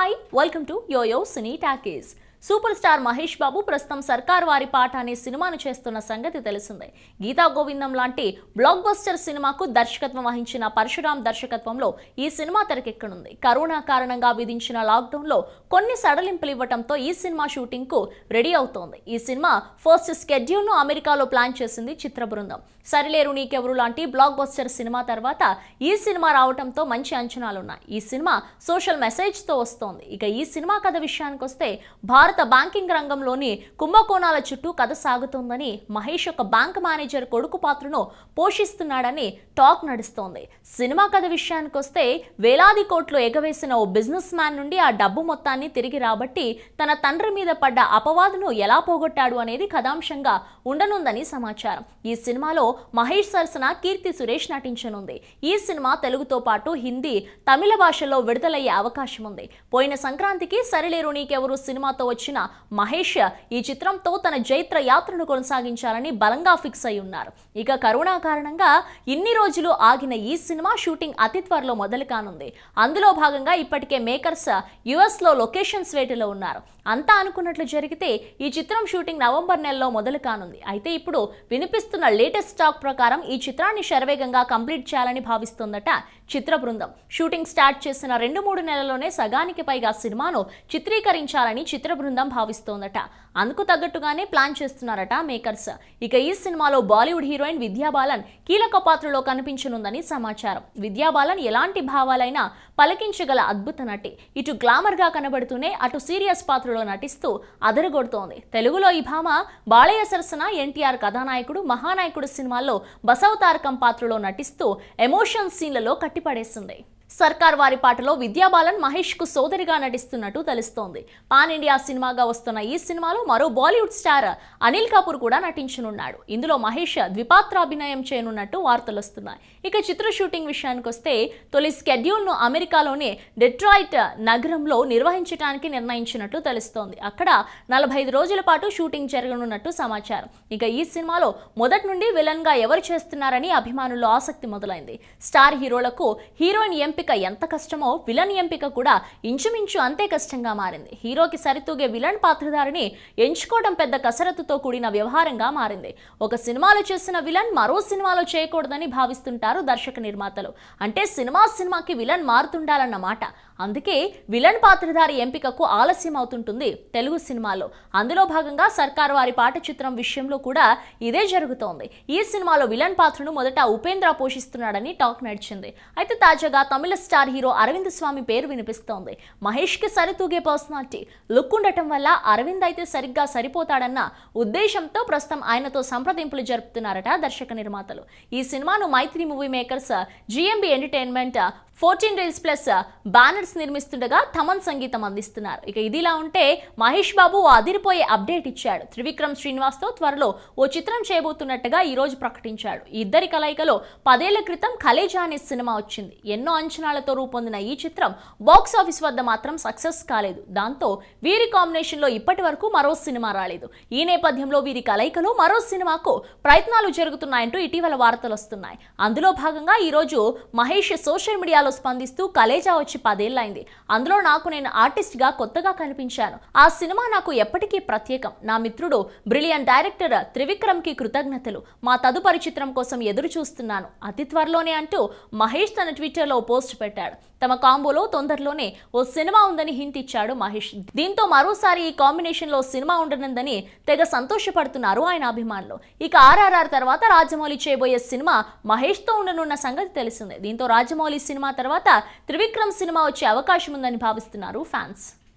Hi welcome to YoYo cine talkies super star Mahesh Babu ప్రస్తుతం సర్కార్ వారి పాట అనే సినిమాను చేస్తున్న సంగతి తెలిసిందే. గీతా గోవిందం లాంటి బ్లాక్ బస్టర్ సినిమాకు దర్శకత్వం వహించిన పరశురామ్ దర్శకత్వంలో ఈ సినిమా తెరకెక్కనుంది. కరోనా కారణంగా విధించిన లాక్డౌన్లో కొన్ని సడలింపులు ఇవ్వడంతో ఈ సినిమా షూటింగ్కు రెడీ అవుతోంది. ఈ సినిమా ఫస్ట్ స్కెడ్యూల్ను అమెరికాలో ప్లాన్ చేసింది చిత్ర బృందం. సరిలేరు నీకెవరు లాంటి బ్లాక్ బస్టర్ సినిమా తర్వాత ఈ సినిమా రావడంతో మంచి అంచనాలున్నాయి. ఈ సినిమా సోషల్ మెసేజ్తో వస్తోంది. ఇక ఈ సినిమా కథ విషయానికి వస్తే భారత బ్యాంకింగ్ రంగంలోని కుంభకోణాల చుట్టూ కథ సాగుతోందని మహేష్ ఒక బ్యాంక్ మేనేజర్ కొడుకు పాత్రను పోషిస్తున్నాడని టాక్ నడుస్తోంది. సినిమా కథ విషయానికి వస్తే వేలాది కోట్లు ఎగవేసిన ఓ బిజినెస్ మ్యాన్ నుండి ఆ డబ్బు మొత్తాన్ని తిరిగి రాబట్టి తన తండ్రి మీద పడ్డ అపవాదును ఎలా పోగొట్టాడు అనేది కథాంశంగా ఉండనుందని సమాచారం. ఈ సినిమాలో మహేష్ సరసన కీర్తి సురేష్ నటించనుంది. ఈ సినిమా తెలుగుతో పాటు హిందీ తమిళ భాషలో విడుదలయ్యే అవకాశం ఉంది పోయిన సంక్రాంతికి సరిలేరు నీకెవరు సినిమాతో వచ్చిన మహేష్ ఈ చిత్రంతో తన జైత్ర యాత్రను కొనసాగించాలని బలంగా ఫిక్స్ అయి ఉన్నారు. ఇక కరోనా కారణంగా ఇన్ని రోజులు ఆగిన ఈ సినిమా షూటింగ్ అతి త్వరలో మొదలు కానుంది. అందులో భాగంగా ఇప్పటికే మేకర్స్ యుఎస్లో లొకేషన్స్ వేటలో ఉన్నారు. అంతా అనుకున్నట్లు జరిగితే ఈ చిత్రం షూటింగ్ నవంబర్ నెలలో మొదలు కానుంది. అయితే ఇప్పుడు వినిపిస్తున్న లేటెస్ట్ టాక్ ప్రకారం ఈ చిత్రాన్ని శరవేగంగా కంప్లీట్ చేయాలని భావిస్తోందట చిత్ర బృందం. షూటింగ్ స్టార్ట్ చేసిన రెండు మూడు నెలల్లోనే సగానికి పైగా సినిమాను చిత్రీకరించాలని చిత్ర బృందం భావిస్తోందట. అందుకు తగ్గట్టుగానే ప్లాన్ చేస్తున్నారట మేకర్స్. ఇక ఈ సినిమాలో బాలీవుడ్ హీరోయిన్ విద్యా బాలన్ కీలక పాత్రలో కనిపించనుందని సమాచారం. విద్యా బాలన్ ఎలాంటి భావాలైనా పలికించగల అద్భుత నటి. ఇటు గ్లామర్గా కనబడుతూనే అటు సీరియస్ పాత్రలో నటిస్తూ అదరగొడుతోంది. తెలుగులో ఈ భామ బాలయ్య సరసన ఎన్టీఆర్ కథానాయకుడు మహానాయకుడు సినిమాల్లో బసవతారకం పాత్రలో నటిస్తూ ఎమోషన్ సీన్లలో కట్టిపడేసింది సర్కార్ వారి పాటలో విద్యాబాలన్ మహేష్కు సోదరిగా నటిస్తున్నట్టు తెలుస్తోంది. పాన్ ఇండియా సినిమాగా వస్తున్న ఈ సినిమాలో మరో బాలీవుడ్ స్టార్ అనిల్ కపూర్ కూడా నటించనున్నాడు. ఇందులో మహేష్ ద్విపాత్రాభినయం చేయనున్నట్టు వార్తలు వస్తున్నాయి. ఇక చిత్ర షూటింగ్ విషయానికి వస్తే తొలి స్కెడ్యూల్ను అమెరికాలోని డెట్రాయిట్ నగరంలో నిర్వహించడానికి నిర్ణయించినట్లు తెలుస్తోంది. అక్కడ నలభై ఐదు రోజుల పాటు షూటింగ్ జరగనున్నట్టు సమాచారం. ఇక ఈ సినిమాలో మొదటి నుండి విలన్గా ఎవరు చేస్తున్నారని అభిమానుల్లో ఆసక్తి మొదలైంది. స్టార్ హీరోలకు హీరోయిన్ ఎంపిక ఎంత కష్టమో విలన్ ఎంపిక కూడా ఇంచుమించు అంతే కష్టంగా మారింది. హీరోకి సరితూగే విలన్ పాత్రధారిని ఎంచుకోవడం పెద్ద కసరత్తుతో కూడిన వ్యవహారంగా మారింది. ఒక సినిమాలో చేసిన విలన్ మరో సినిమాలో చేయకూడదని భావిస్తుంటారు దర్శక నిర్మాతలు. అంటే సినిమా సినిమాకి విలన్ మారుతుండాలన్నమాట అందుకే విలన్ పాత్రధారి ఎంపికకు ఆలస్యం అవుతుంటుంది తెలుగు సినిమాలో. అందులో భాగంగా సర్కార్ వారి పాట చిత్రం విషయంలో కూడా ఇదే జరుగుతోంది. ఈ సినిమాలో విలన్ పాత్రను మొదట ఉపేంద్ర పోషిస్తున్నాడని టాక్ నడిచింది. అయితే తాజాగా తమిళ స్టార్ హీరో అరవింద్ స్వామి పేరు వినిపిస్తోంది. మహేష్కి సరితూగే పర్సనాలిటీ. లుక్ ఉండటం వల్ల అరవింద్ అయితే సరిగ్గా సరిపోతాడన్న ఉద్దేశంతో ప్రస్తుతం ఆయనతో సంప్రదింపులు జరుపుతున్నారట దర్శక నిర్మాతలు. ఈ సినిమాను Mythri Movie Makers GMB Entertainment Fourteen Reels Plus banners నిర్మిస్తుండగా Thaman సంగీతం అందిస్తున్నారు. ఇక ఇదిలా ఉంటే మహేష్ బాబు అదిరిపోయే అప్డేట్ ఇచ్చాడు. త్రివిక్రమ్ శ్రీనివాస్తో త్వరలో ఓ చిత్రం చేయబోతున్నట్టుగా ఈ రోజు ప్రకటించాడు ఇద్దరి కలయికలో పదేళ్ళ క్రితం కలేజా అనే సినిమా వచ్చింది. ఎన్నో లక్షణాలతో రూపొందిన ఈ చిత్రం బాక్స్ ఆఫీస్ వద్ద మాత్రం సక్సెస్ కాలేదు. దాంతో వీరి కాంబినేషన్లో ఇప్పటి వరకు మరో సినిమా రాలేదు. ఈ నేపథ్యంలో వీరి కలయికలో మరో సినిమాకు ప్రయత్నాలు జరుగుతున్నాయంటూ ఇటీవల వార్తలు వస్తున్నాయి. అందులో భాగంగా ఈ రోజు మహేష్ సోషల్ మీడియాలో స్పందిస్తూ కలేజా వచ్చి పదేళ్ళైంది. అందులో నాకు నేను ఆర్టిస్ట్గా కొత్తగా కనిపించాను. ఆ సినిమా నాకు ఎప్పటికీ ప్రత్యేకం. నా మిత్రుడు బ్రిలియన్ డైరెక్టర్ త్రివిక్రమ్కి కృతజ్ఞతలు. మా తదుపరి చిత్రం కోసం ఎదురు చూస్తున్నాను అతి త్వరలోనే అంటూ మహేష్ తన ట్విట్టర్లో పోస్ట్ పెట్టాడు. తమ కాంబోలో తొందరలోనే ఓ సినిమా ఉందని హింట్ ఇచ్చాడు మహేష్. దీంతో మరోసారి ఈ కాంబినేషన్లో సినిమా ఉండనుందని తెగ సంతోషపడుతున్నారు ఆయన అభిమానులు. ఇక ఆర్ఆర్ఆర్ తర్వాత రాజమౌళి చేయబోయే సినిమా మహేష్తో ఉండనున్న సంగతి తెలిసిందే. దీంతో రాజమౌళి సినిమా తర్వాత త్రివిక్రమ్ సినిమా వచ్చే అవకాశం ఉందని భావిస్తున్నారు ఫ్యాన్స్.